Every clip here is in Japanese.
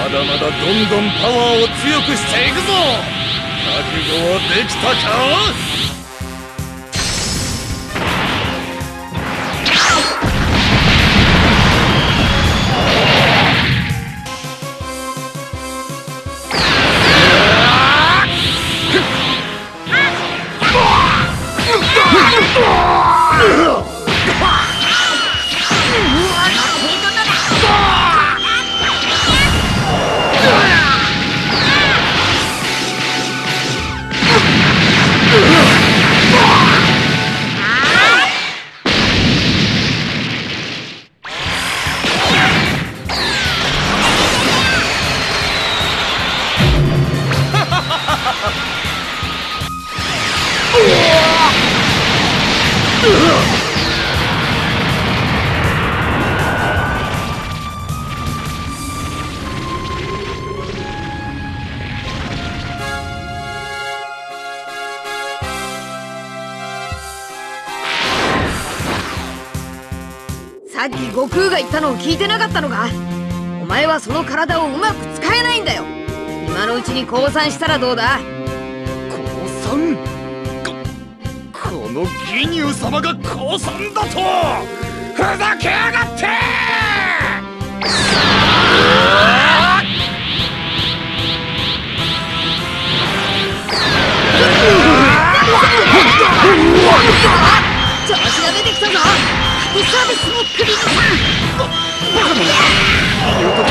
まだまだどんどんパワーを強くしていくぞ。覚悟はできたか？さっき悟空が言ったのを聞いてなかったのか？お前はその体をうまく使えないんだよ。今のうちに降参したらどうだ？降参？ここの義乳様が降参だとふざけやがって！そうですねクリームさん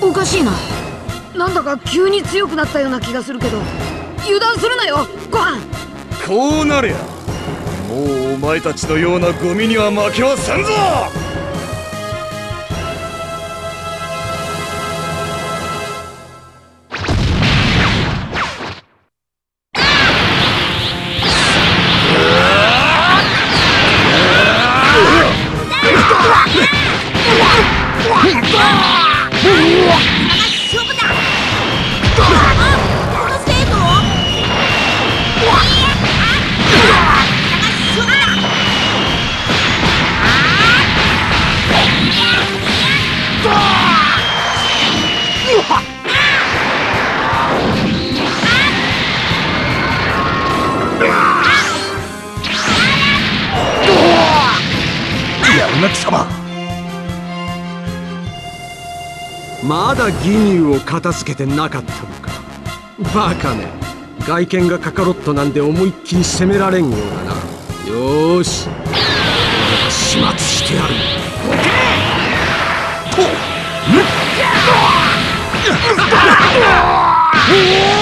おおかしいな。なんだか急に強くなったような気がするけど油断するなよご飯。こうなりゃ。もうお前たちのようなゴミには負けはせんぞ！まだ義乳を片付けてなかったのか。バカめ外見がカカロットなんで思いっきり攻められんようだな。よーし。俺は始末してやる。まさか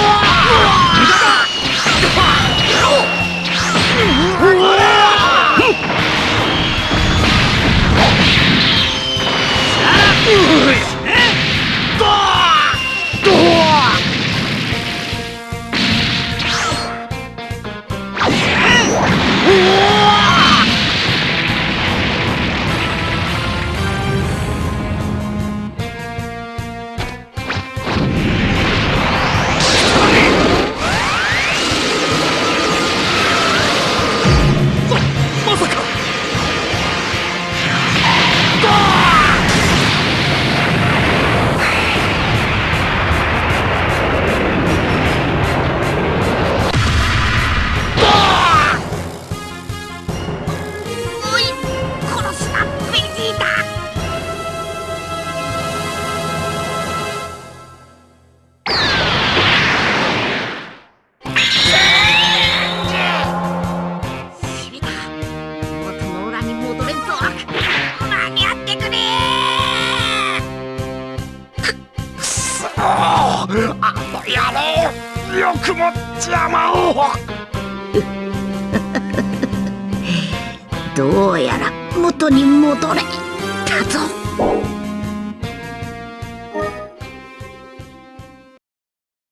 野郎よくも邪魔を。どうやら元に戻れたぞ。